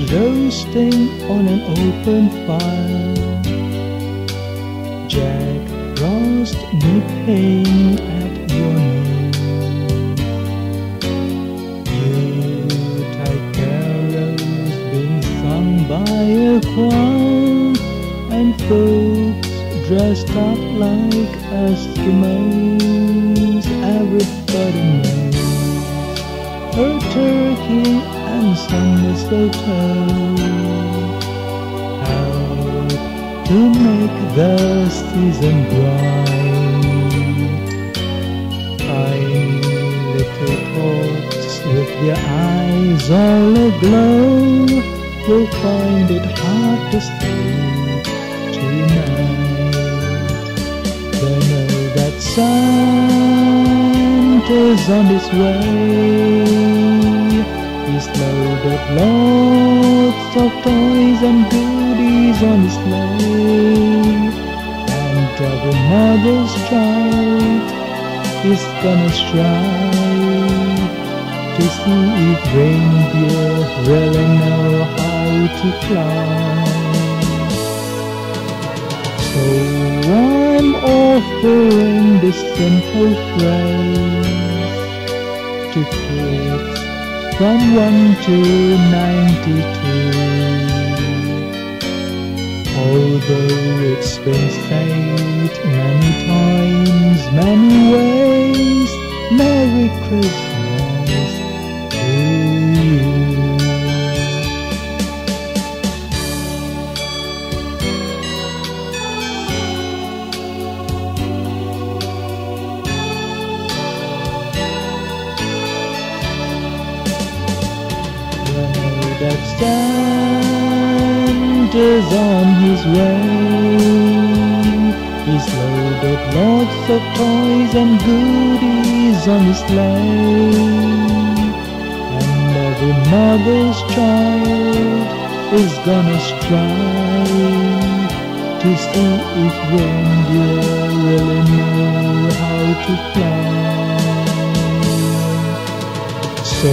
roasting on an open fire. Jack Frost nipping at your knee. Yuletide carols being sung by a choir, and folks dressed up like Eskimos. Everybody knows a turkey and some mistletoe help to make the season bright. Tiny little tots with their eyes all aglow You'll find it hard to sleep tonight. They know that Santa's on his way. Lots of toys and goodies on sleigh. And every mother's child is gonna strive to see if reindeer really know how to fly. So I'm offering this simple phrase to kids from 1 to 92. Although it's been said many times, many ways, Merry Christmas that Santa's on his way. He's loaded lots of toys and goodies on his sleigh. And every mother's child is gonna strive to see if reindeer really know how to fly. So